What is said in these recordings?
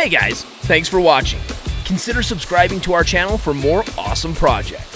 Hey guys, thanks for watching. Consider subscribing to our channel for more awesome projects.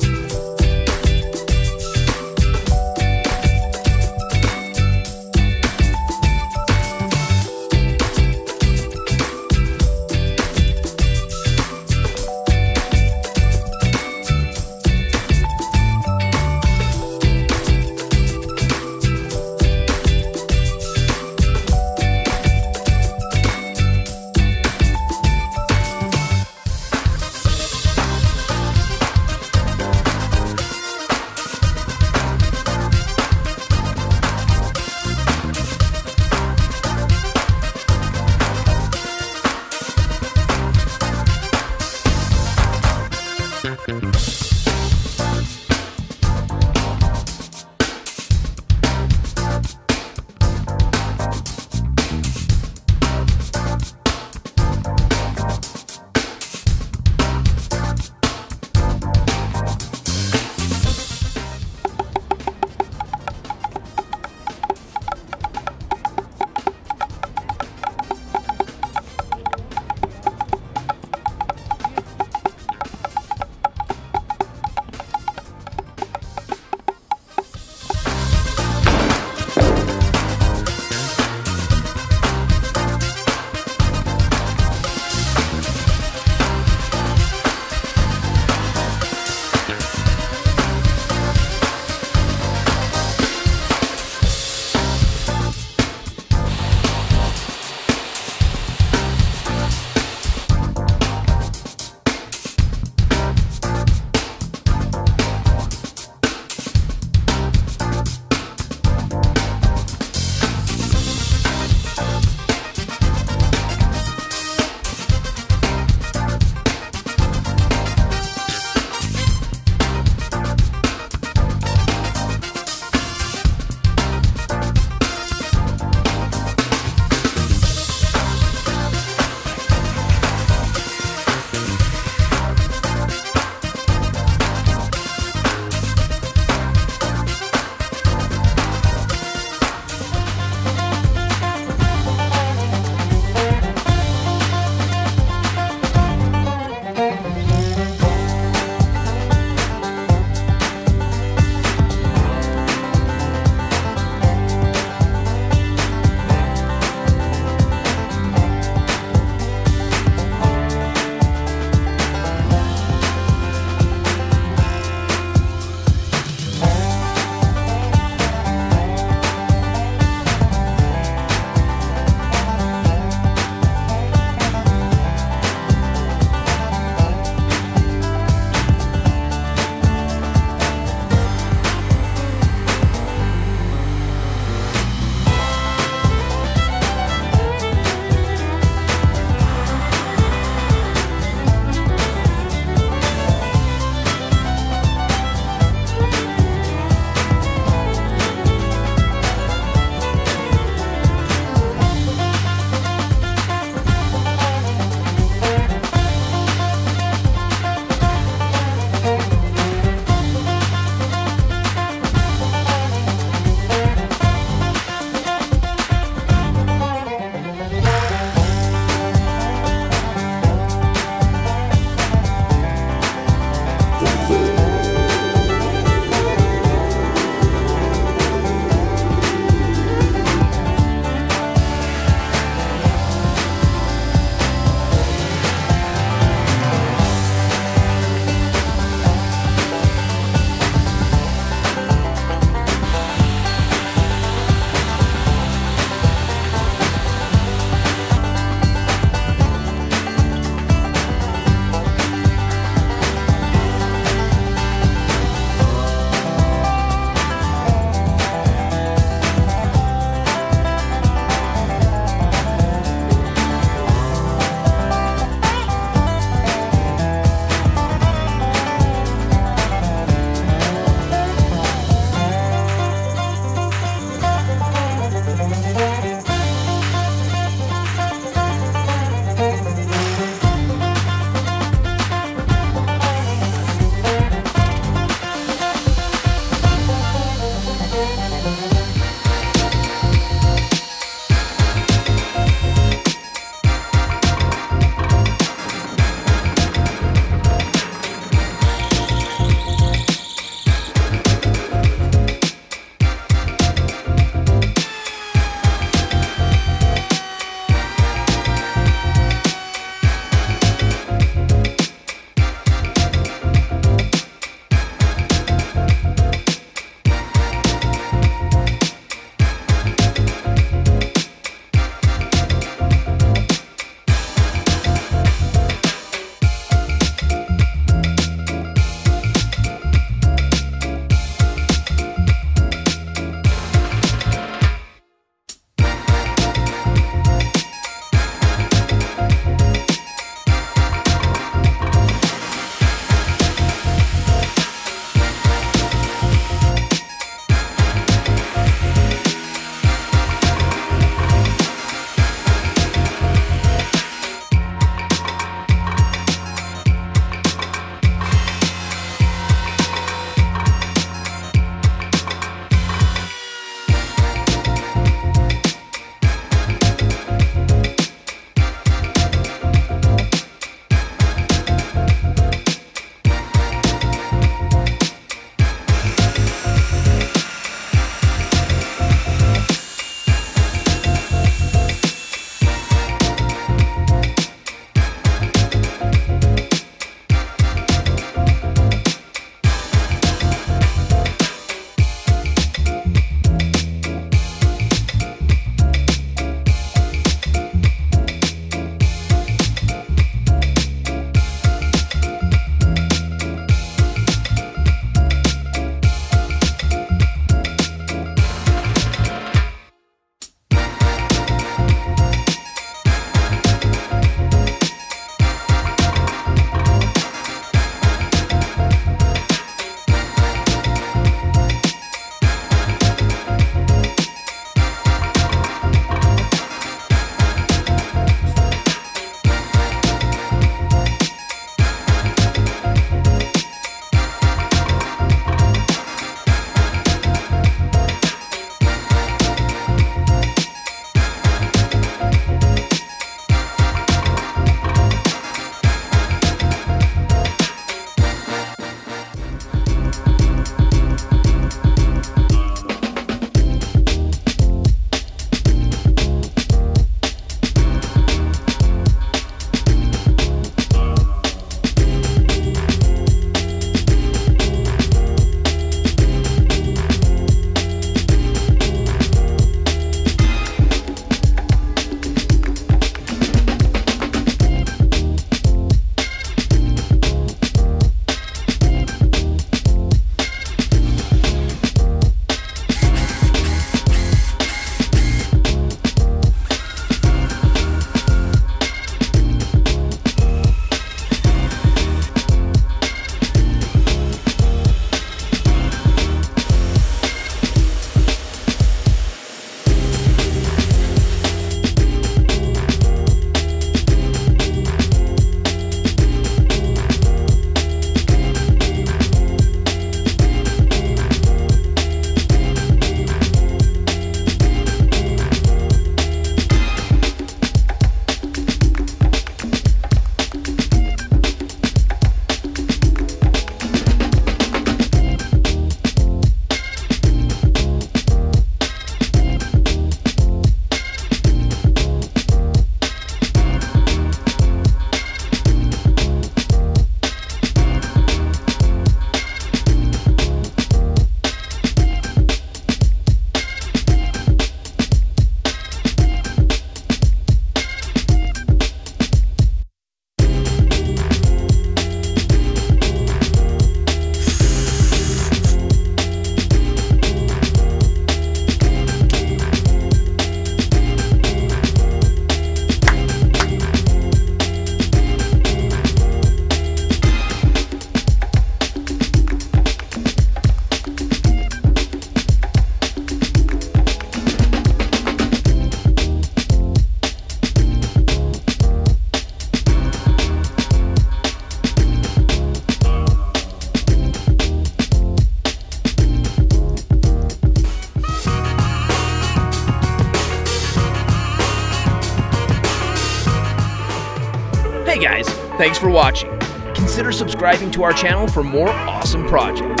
Thanks for watching. Consider subscribing to our channel for more awesome projects.